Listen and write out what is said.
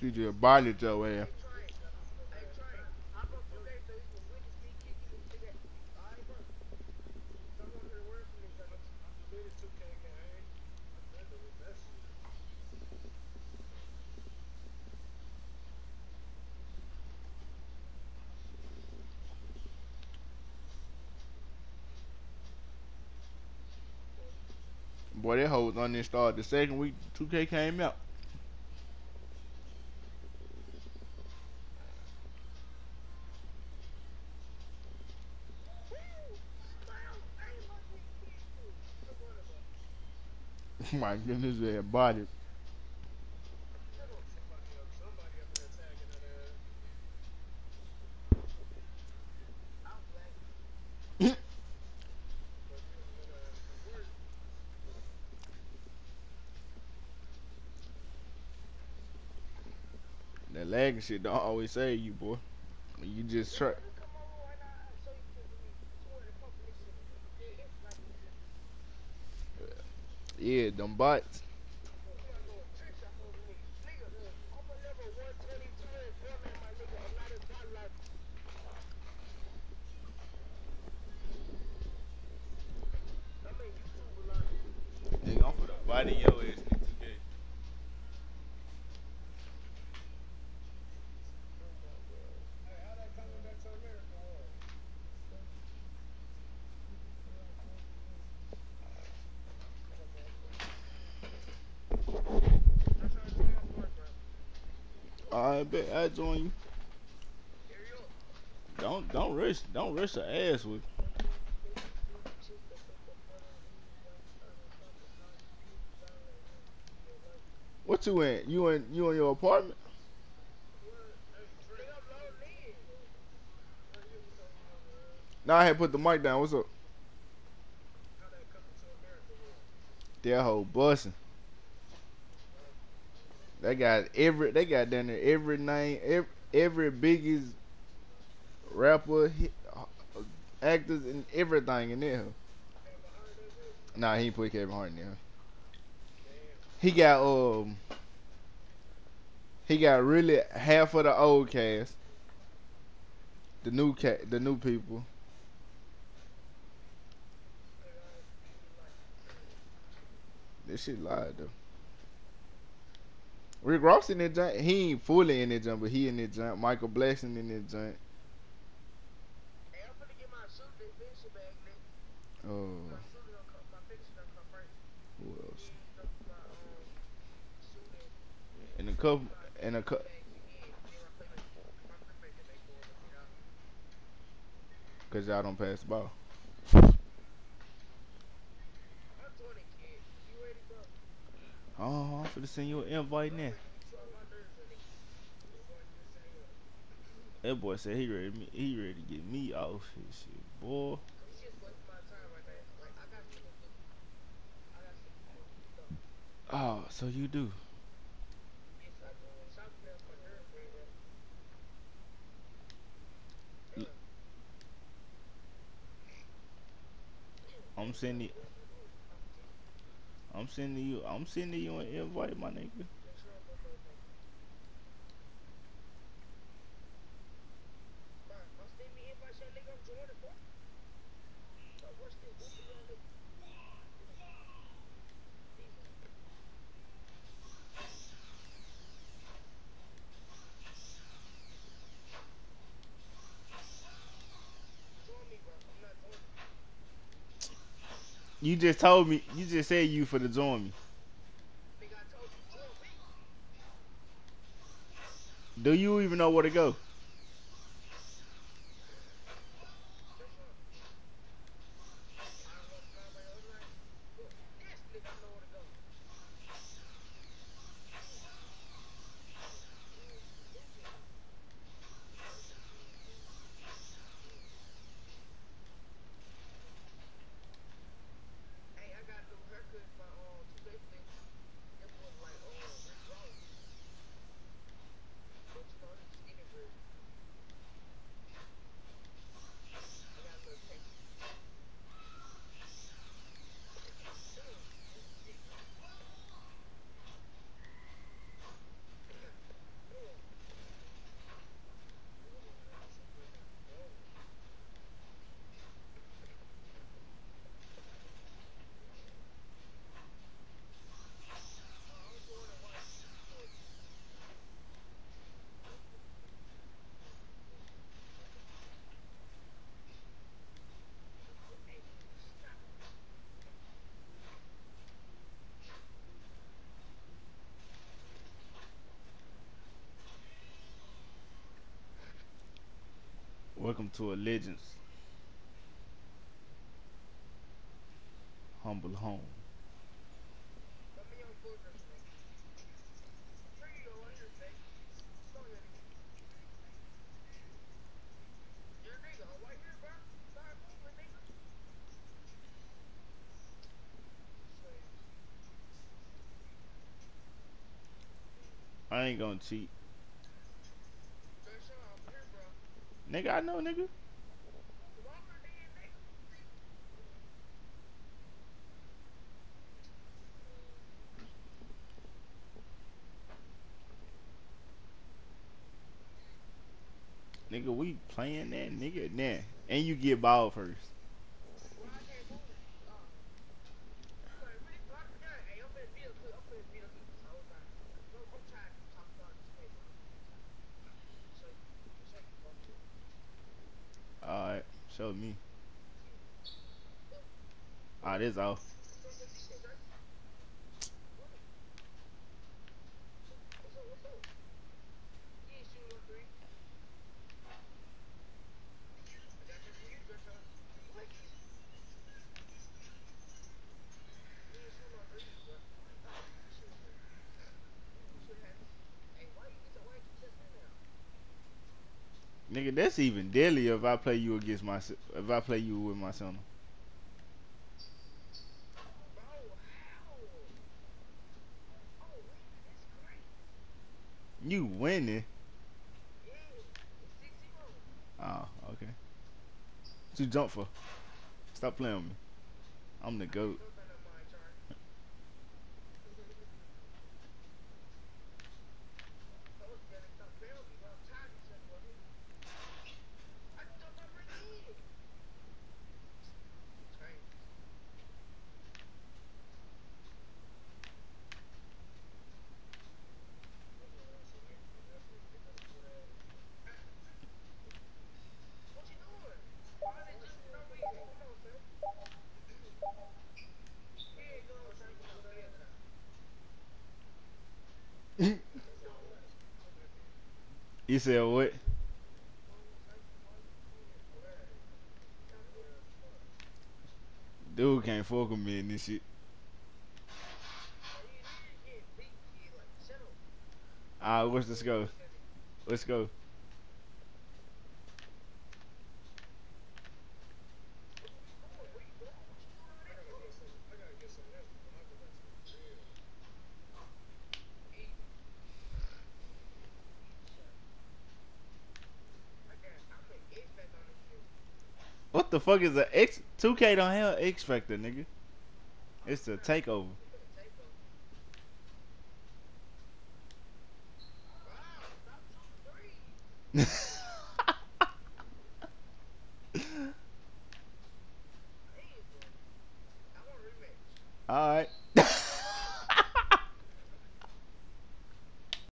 She just bodied your ass. Boy, that hoe was uninstalled the second week 2K came out. My goodness, that body. That lagging shit don't always save you, boy. You just try. Yeah, them bots. Nigga, I'm for the body your ass in 2K. I bet I join you. Don't don't rush don't rush the ass with. What you in? You in you in your apartment? Now I had put the mic down. What's up? That whole busting. They got every they got down there every name every, every biggest rapper hi- uh, actors and everything in there. Nah, he put Kevin Hart in there. He got um he got really half of the old cast. The new ca- the new people. This shit live though. Rick Ross in that joint. He ain't fully in that joint, but he in that joint. Michael Blackson in that joint. Oh, who else? And a couple, and a couple, cause y'all don't pass the ball. Oh, I'm finna send you an invite now. That boy said he ready, he ready to get me off his shit, boy. Oh, so you do. I'm sending. I'm sending you. I'm sending you an invite, my nigga. You just told me. You just said you for the join me. Do you even know where to go? Welcome to a Legends humble home. I ain't gonna cheat. Nigga, I know, nigga. Nigga, we playing that nigga. Nah. And you get ball first. Alright, show me. Ah, Alright, it's off. Nigga, that's even deadlier if I play you against my if I play you with my son. You winning? Oh, okay. What you jump for? Stop playing with me. I'm the goat. You said what? Dude can't fuck with me in this shit. Alright, let's go. Let's go. What the fuck is a X? 2K don't have X Factor, nigga. It's the takeover.